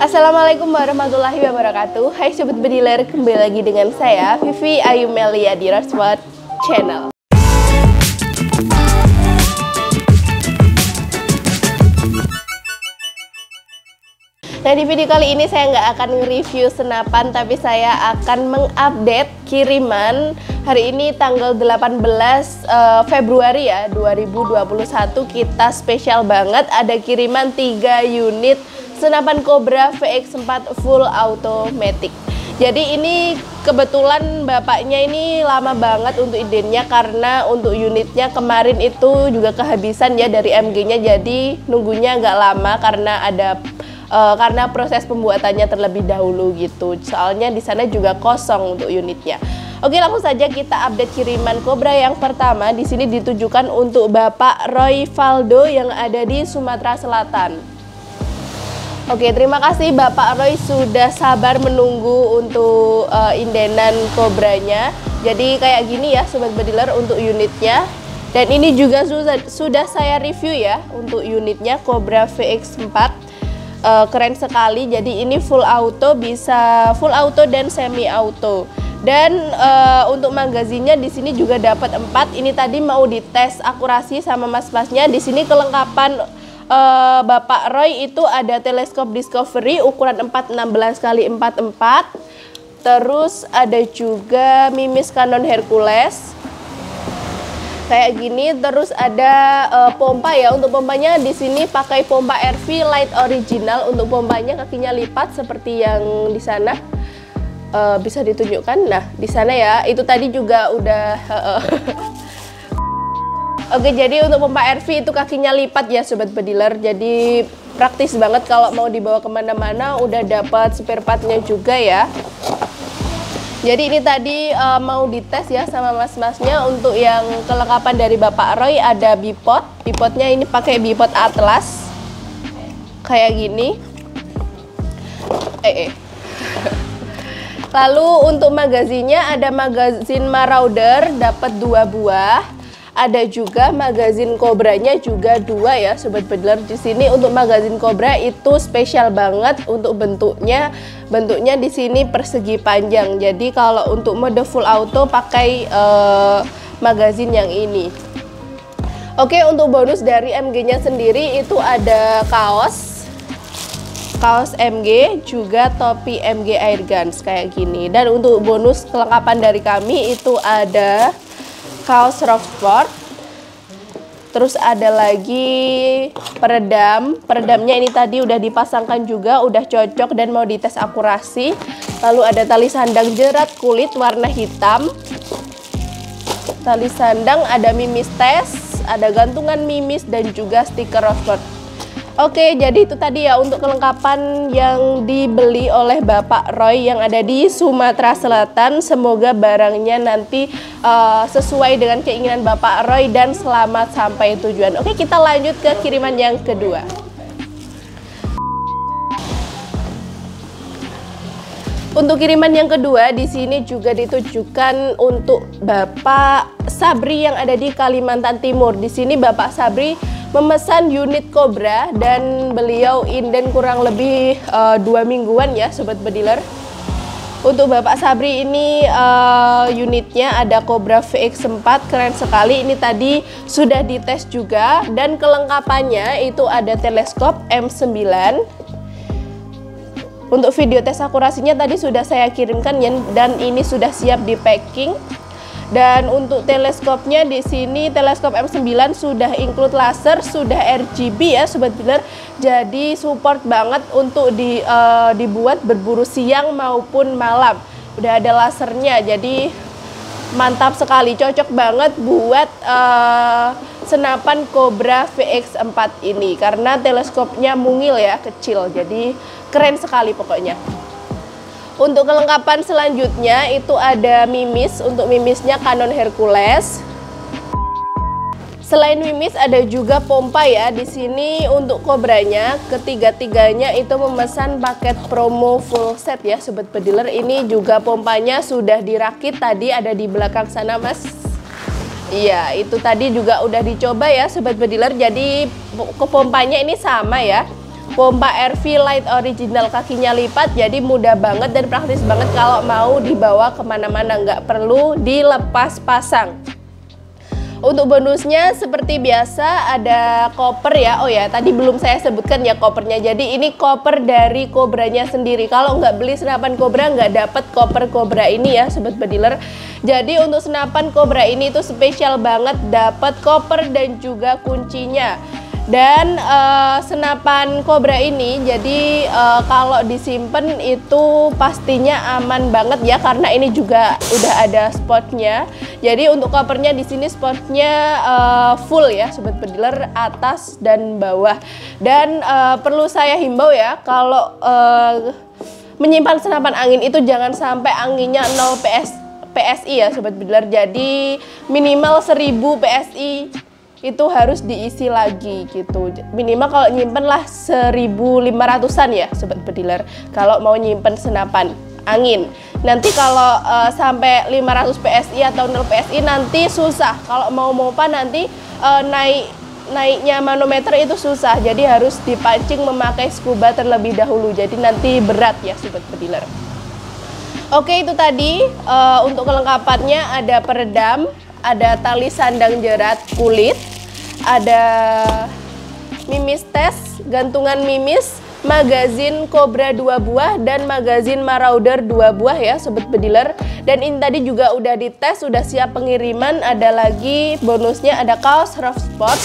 Assalamualaikum warahmatullahi wabarakatuh. Hai Sobat Bediler, kembali lagi dengan saya Vivi Ayu Melia di Roswell Channel Nah di video kali ini saya nggak akan nge-review senapan tapi saya akan mengupdate kiriman hari ini tanggal 18 uh, Februari ya 2021 kita spesial banget ada kiriman 3 unit senapan Cobra VX4 full automatic. Jadi ini kebetulan bapaknya ini lama banget untuk idenya karena untuk unitnya kemarin itu juga kehabisan ya dari MG nya jadi nunggunya agak lama karena ada uh, karena proses pembuatannya terlebih dahulu gitu. Soalnya di sana juga kosong untuk unitnya. Oke, langsung saja kita update kiriman Cobra yang pertama. Di sini ditujukan untuk Bapak Roy Valdo yang ada di Sumatera Selatan. Oke, terima kasih Bapak Roy sudah sabar menunggu untuk uh, indenan Cobranya. Jadi kayak gini ya Sobat Bediler untuk unitnya. Dan ini juga sudah, sudah saya review ya untuk unitnya Cobra VX4 uh, keren sekali. Jadi ini full auto bisa full auto dan semi auto. Dan uh, untuk magazinnya di sini juga dapat 4. Ini tadi mau dites akurasi sama mas-masnya. Di sini kelengkapan uh, Bapak Roy itu ada teleskop Discovery ukuran 416 kali 44. Terus ada juga mimis Canon Hercules kayak gini terus ada uh, pompa ya. Untuk pompanya di sini pakai pompa RV Light original. Untuk pompanya kakinya lipat seperti yang di sana. Uh, bisa ditunjukkan? Nah di sana ya. Itu tadi juga udah uh, Oke jadi untuk pompa RV itu kakinya lipat ya sobat bediler. Jadi praktis banget kalau mau dibawa ke mana-mana udah dapat spare partnya juga ya jadi ini tadi uh, mau dites ya sama mas-masnya untuk yang kelengkapan dari Bapak Roy ada bipod. Bipodnya ini pakai bipod Atlas. Kayak gini. Eh, eh. Lalu untuk magazinnya ada magazin Marauder dapat dua buah ada juga magazin kobranya juga dua ya sobat bedler di sini untuk magazin kobra itu spesial banget untuk bentuknya. Bentuknya di sini persegi panjang. Jadi kalau untuk mode full auto pakai uh, magazin yang ini. Oke untuk bonus dari MG nya sendiri itu ada kaos. Kaos MG juga topi MG Airguns kayak gini. Dan untuk bonus kelengkapan dari kami itu ada kaos rock sport terus ada lagi peredam. Peredamnya ini tadi udah dipasangkan juga udah cocok dan mau dites akurasi. Lalu ada tali sandang jerat kulit warna hitam. Tali sandang ada mimis tes ada gantungan mimis dan juga stiker rockford Oke, jadi itu tadi ya untuk kelengkapan yang dibeli oleh Bapak Roy yang ada di Sumatera Selatan. Semoga barangnya nanti uh, sesuai dengan keinginan Bapak Roy dan selamat sampai tujuan. Oke, kita lanjut ke kiriman yang kedua. Untuk kiriman yang kedua di sini juga ditujukan untuk Bapak Sabri yang ada di Kalimantan Timur. Di sini Bapak Sabri memesan unit Cobra dan beliau inden kurang lebih uh, dua mingguan ya Sobat Bediler. Untuk Bapak Sabri ini uh, unitnya ada Cobra VX4 keren sekali. Ini tadi sudah dites juga dan kelengkapannya itu ada teleskop M9. Untuk video tes akurasinya tadi sudah saya kirimkan dan ini sudah siap di packing. Dan untuk teleskopnya di sini teleskop M9 sudah include laser, sudah RGB ya sobat dealer. Jadi support banget untuk di, uh, dibuat berburu siang maupun malam. Udah ada lasernya. Jadi mantap sekali, cocok banget buat uh, senapan Cobra VX4 ini karena teleskopnya mungil ya, kecil. Jadi keren sekali pokoknya. Untuk kelengkapan selanjutnya itu ada mimis. Untuk mimisnya Canon Hercules. Selain mimis ada juga pompa ya. Di sini untuk kobranya ketiga-tiganya itu memesan paket promo full set ya sobat pediler. Ini juga pompanya sudah dirakit tadi ada di belakang sana Mas. Iya, itu tadi juga udah dicoba ya sobat pediler. Jadi ke pompanya ini sama ya pompa RV Light original kakinya lipat jadi mudah banget dan praktis banget kalau mau dibawa ke mana-mana nggak perlu dilepas pasang untuk bonusnya seperti biasa ada koper ya. Oh ya, tadi belum saya sebutkan ya kopernya. Jadi ini koper dari kobranya sendiri. Kalau nggak beli senapan kobra nggak dapat koper kobra ini ya, sobat bediler. Jadi untuk senapan kobra ini itu spesial banget dapat koper dan juga kuncinya dan uh, senapan kobra ini jadi uh, kalau disimpan itu pastinya aman banget ya karena ini juga udah ada spotnya. Jadi untuk kopernya di sini spotnya uh, full ya sobat pediler atas dan bawah. Dan uh, perlu saya himbau ya kalau uh, menyimpan senapan angin itu jangan sampai anginnya 0 PS PSI ya sobat pediler jadi minimal 1000 PSI itu harus diisi lagi gitu. Minimal kalau nyimpen lah 1500an ya sobat pediler kalau mau nyimpen senapan angin. Nanti kalau uh, sampai 500 PSI atau 0 PSI nanti susah. Kalau mau mopa nanti uh, naik naiknya manometer itu susah. Jadi harus dipancing memakai scuba terlebih dahulu. Jadi nanti berat ya sobat pediler Oke itu tadi uh, untuk kelengkapannya ada peredam, ada tali sandang jerat kulit, ada mimis tes, gantungan mimis, magazin Cobra 2 buah dan magazin Marauder 2 buah ya sobat bediler dan ini tadi juga udah dites sudah siap pengiriman. Ada lagi bonusnya ada kaos rough spot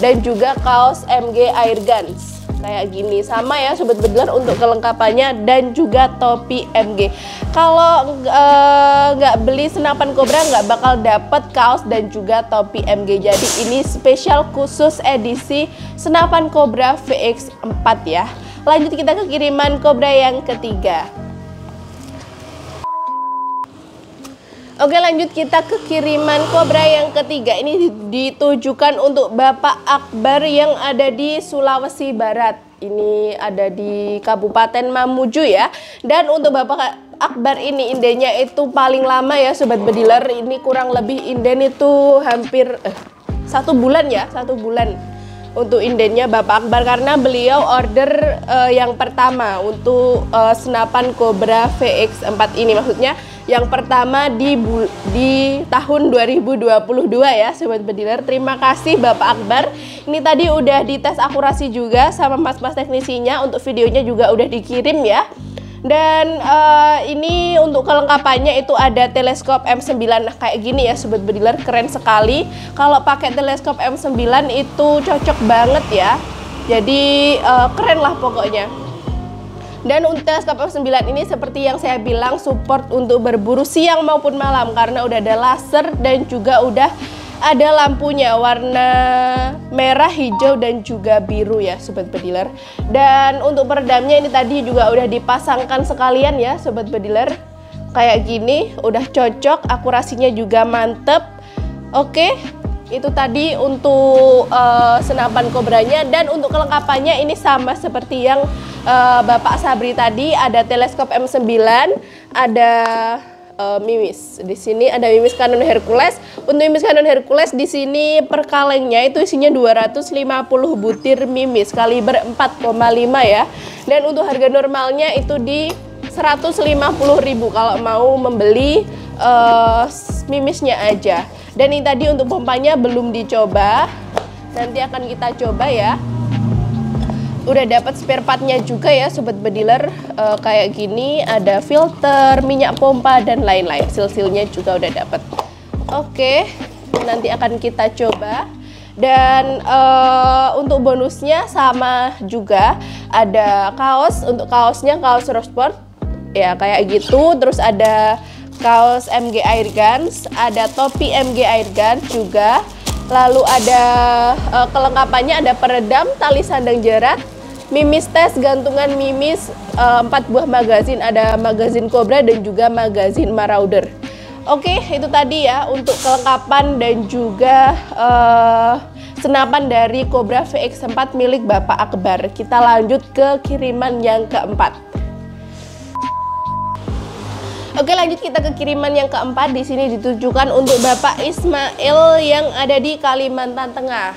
dan juga kaos MG Airguns kayak gini. Sama ya sobat bediler untuk kelengkapannya dan juga topi MG kalau eh, nggak uh, beli senapan kobra nggak bakal dapet kaos dan juga topi MG jadi ini spesial khusus edisi senapan kobra VX4 ya. Lanjut kita ke kiriman kobra yang ketiga Oke lanjut kita ke kiriman kobra yang ketiga. Ini ditujukan untuk Bapak Akbar yang ada di Sulawesi Barat. Ini ada di Kabupaten Mamuju ya. Dan untuk Bapak Akbar ini indenya itu paling lama ya Sobat Bediler. Ini kurang lebih inden itu hampir eh, satu bulan ya satu bulan untuk indennya Bapak Akbar karena beliau order uh, yang pertama untuk uh, senapan Cobra VX4 ini maksudnya yang pertama di di tahun 2022 ya Sobat Bediler. Terima kasih Bapak Akbar. Ini tadi udah dites akurasi juga sama mas-mas teknisinya untuk videonya juga udah dikirim ya. Dan uh, ini untuk kelengkapannya itu ada teleskop M9 nah, kayak gini ya Sobat Bediler keren sekali. Kalau pakai teleskop M9 itu cocok banget ya. Jadi uh, keren lah pokoknya. Dan untuk teleskop F9 ini seperti yang saya bilang support untuk berburu siang maupun malam karena udah ada laser dan juga udah ada lampunya warna merah, hijau dan juga biru ya sobat bediler. Dan untuk peredamnya ini tadi juga udah dipasangkan sekalian ya sobat bediler. Kayak gini udah cocok, akurasinya juga mantep. Oke, itu tadi untuk uh, senapan kobranya dan untuk kelengkapannya ini sama seperti yang uh, Bapak Sabri tadi ada teleskop M9, ada uh, mimis. Di sini ada mimis Canon Hercules. Untuk mimis Canon Hercules di sini per kalengnya itu isinya 250 butir mimis kaliber 4,5 ya. Dan untuk harga normalnya itu di 150.000 kalau mau membeli uh, mimisnya aja. Dan ini tadi untuk pompanya belum dicoba. Nanti akan kita coba ya udah dapat spare partnya juga ya sobat bediler. E, kayak gini ada filter minyak pompa dan lain-lain. Sil-silnya juga udah dapat oke nanti akan kita coba. Dan e, untuk bonusnya sama juga ada kaos. Untuk kaosnya kaos Rosport ya kayak gitu. Terus ada kaos MG Airguns ada topi MG Airguns juga lalu ada uh, kelengkapannya ada peredam tali sandang jerat mimis tes gantungan mimis uh, buah magazin ada magazin Cobra dan juga magazin Marauder. Oke itu tadi ya untuk kelengkapan dan juga uh, senapan dari Cobra VX4 milik Bapak Akbar. Kita lanjut ke kiriman yang keempat Oke lanjut kita ke kiriman yang keempat. Di sini ditujukan untuk Bapak Ismail yang ada di Kalimantan Tengah.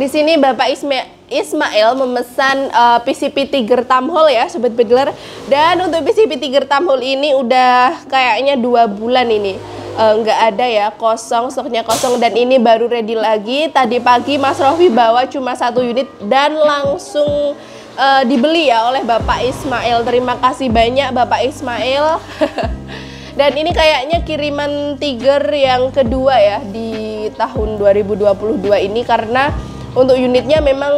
Di sini Bapak Ismail Ismail memesan uh, PCP Tiger Tamhole ya Sobat Bediler Dan untuk PCP Tiger Tamhole ini udah kayaknya dua bulan ini uh, nggak ada ya kosong stoknya kosong. Dan ini baru ready lagi. Tadi pagi Mas Rofi bawa cuma satu unit dan langsung uh, dibeli ya oleh Bapak Ismail. Terima kasih banyak Bapak Ismail. Dan ini kayaknya kiriman Tiger yang kedua ya di tahun 2022 ini karena untuk unitnya memang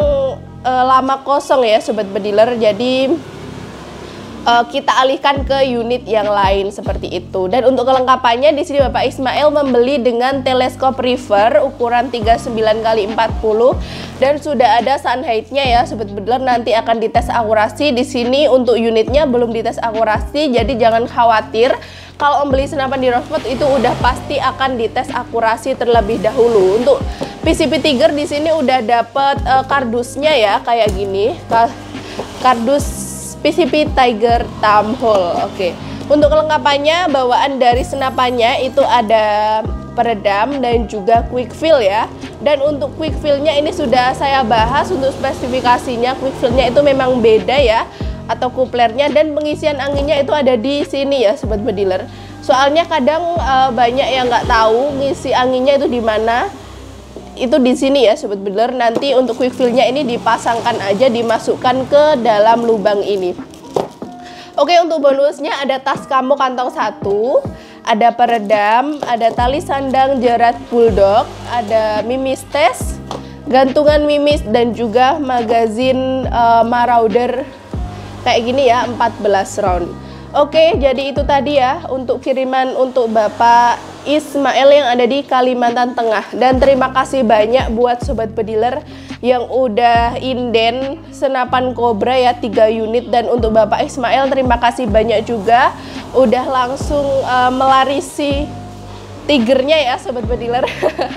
uh, lama kosong ya sobat bediler. Jadi uh, kita alihkan ke unit yang lain seperti itu. Dan untuk kelengkapannya di sini Bapak Ismail membeli dengan teleskop river ukuran 39 kali 40 dan sudah ada sun height-nya ya bediler nanti akan dites akurasi di sini untuk unitnya belum dites akurasi jadi jangan khawatir kalau membeli senapan di Rospot itu udah pasti akan dites akurasi terlebih dahulu. Untuk PCP Tiger di sini udah dapet uh, kardusnya ya kayak gini. Kardus PCP Tiger Tamhole. Oke. Untuk kelengkapannya bawaan dari senapannya itu ada peredam dan juga quick fill ya. Dan untuk quick fill-nya ini sudah saya bahas untuk spesifikasinya. Quick fill-nya itu memang beda ya atau kuplernya dan pengisian anginnya itu ada di sini ya sobat bediler. Soalnya kadang uh, banyak yang nggak tahu ngisi anginnya itu di mana itu di sini ya sobat beler nanti untuk quick fill-nya ini dipasangkan aja dimasukkan ke dalam lubang ini. Oke untuk bonusnya ada tas kamu kantong satu ada peredam ada tali sandang jerat bulldog ada mimis tes gantungan mimis dan juga magazin uh, marauder. Kayak gini ya 14 round. Oke, jadi itu tadi ya untuk kiriman untuk Bapak Ismail yang ada di Kalimantan Tengah. Dan terima kasih banyak buat sobat pediler yang udah inden senapan Cobra ya 3 unit dan untuk Bapak Ismail terima kasih banyak juga udah langsung uh, melarisi tigernya ya sobat bediler.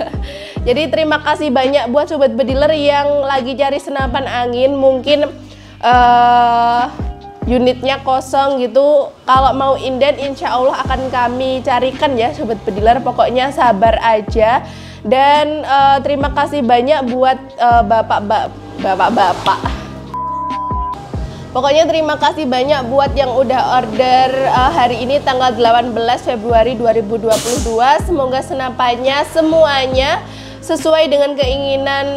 Jadi terima kasih banyak buat sobat bediler yang lagi cari senapan angin mungkin uh, unitnya kosong gitu. Kalau mau inden insya Allah akan kami carikan ya sobat pediler pokoknya sabar aja. Dan uh, terima kasih banyak buat uh, bapak bapak bapak Pokoknya terima kasih banyak buat yang udah order uh, hari ini tanggal 18 Februari 2022. Semoga senapannya semuanya sesuai dengan keinginan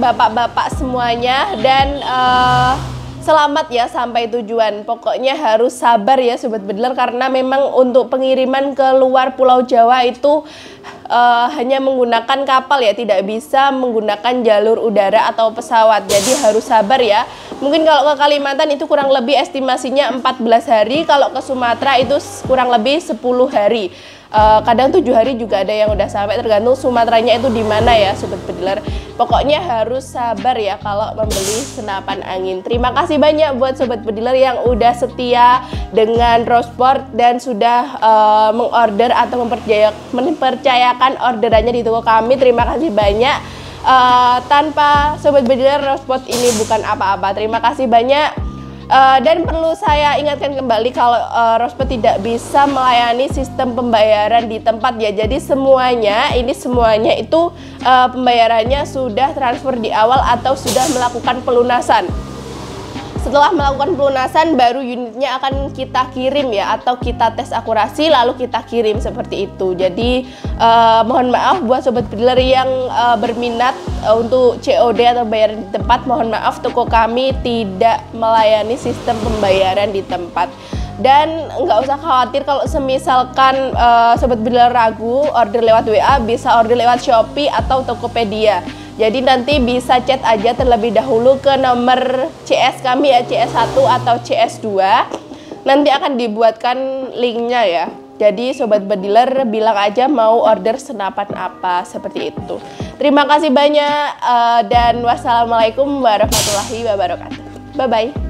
bapak-bapak semuanya. Dan uh, selamat ya sampai tujuan. Pokoknya harus sabar ya sobat bedler karena memang untuk pengiriman ke luar Pulau Jawa itu uh, hanya menggunakan kapal ya, tidak bisa menggunakan jalur udara atau pesawat. Jadi harus sabar ya. Mungkin kalau ke Kalimantan itu kurang lebih estimasinya 14 hari, kalau ke Sumatera itu kurang lebih 10 hari uh, kadang tujuh hari juga ada yang udah sampai tergantung Sumateranya itu di mana ya sobat pediler pokoknya harus sabar ya kalau membeli senapan angin. Terima kasih banyak buat sobat pediler yang udah setia dengan Rosport dan sudah uh, mengorder atau mempercaya, mempercayakan orderannya di toko kami. Terima kasih banyak. Uh, tanpa sobat pediler Rosport ini bukan apa-apa. Terima kasih banyak Uh, dan perlu saya ingatkan kembali kalau uh, Rospo tidak bisa melayani sistem pembayaran di tempat ya. Jadi semuanya ini semuanya itu uh, pembayarannya sudah transfer di awal atau sudah melakukan pelunasan. Setelah melakukan pelunasan baru unitnya akan kita kirim ya atau kita tes akurasi lalu kita kirim seperti itu. Jadi uh, mohon maaf buat sobat dealer yang uh, berminat uh, untuk COD atau bayar di tempat, mohon maaf toko kami tidak melayani sistem pembayaran di tempat. Dan nggak usah khawatir kalau semisalkan uh, sobat dealer ragu order lewat WA bisa order lewat Shopee atau Tokopedia jadi nanti bisa chat aja terlebih dahulu ke nomor CS kami ya CS1 atau CS2. Nanti akan dibuatkan linknya ya. Jadi sobat bediler bilang aja mau order senapan apa seperti itu. Terima kasih banyak uh, dan wassalamualaikum warahmatullahi wabarakatuh. Bye bye.